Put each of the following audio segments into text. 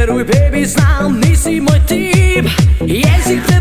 Vjeruj baby znam nisi moj tip. Jezik te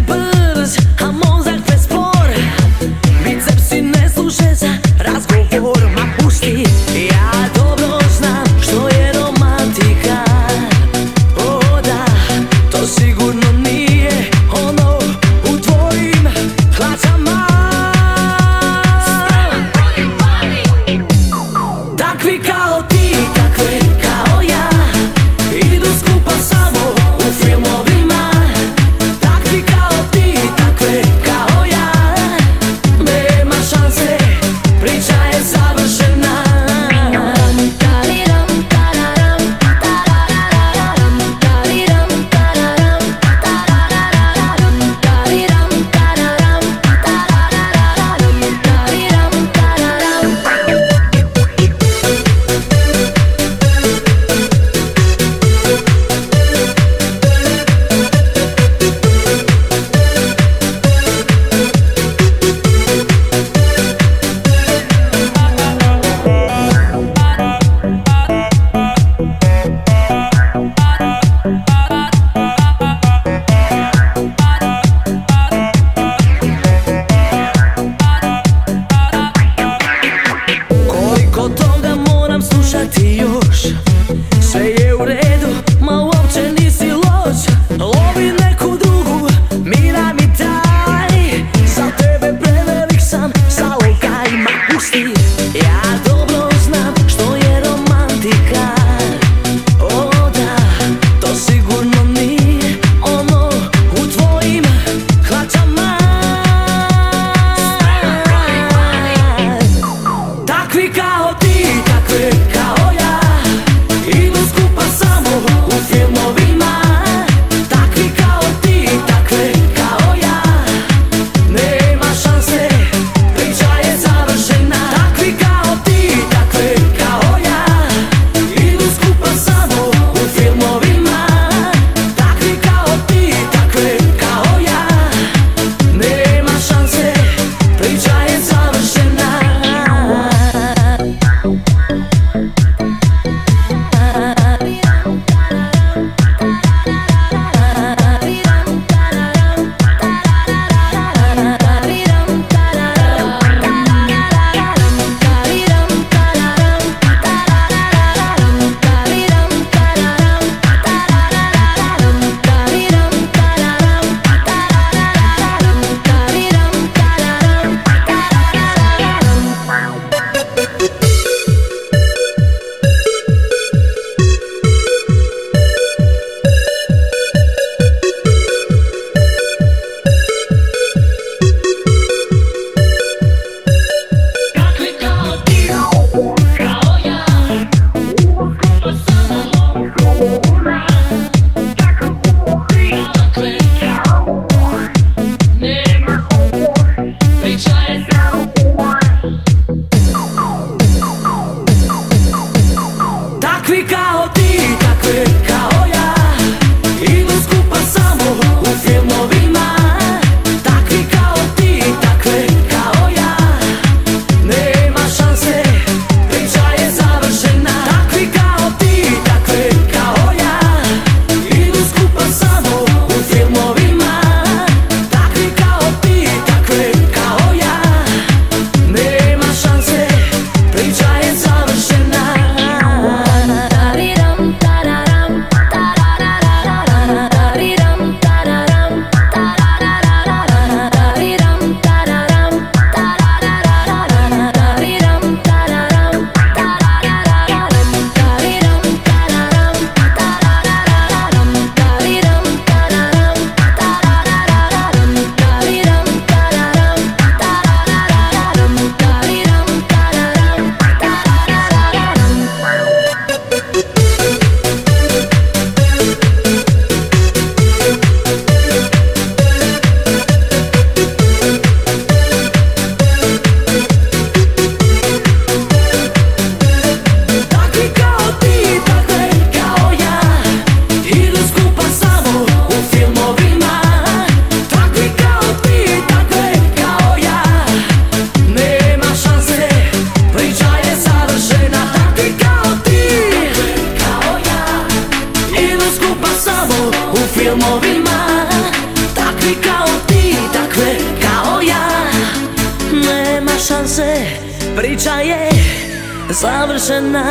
Sei eu filmovima Takvi kao ti, takve kao ja. Nema šanse, priča je završena.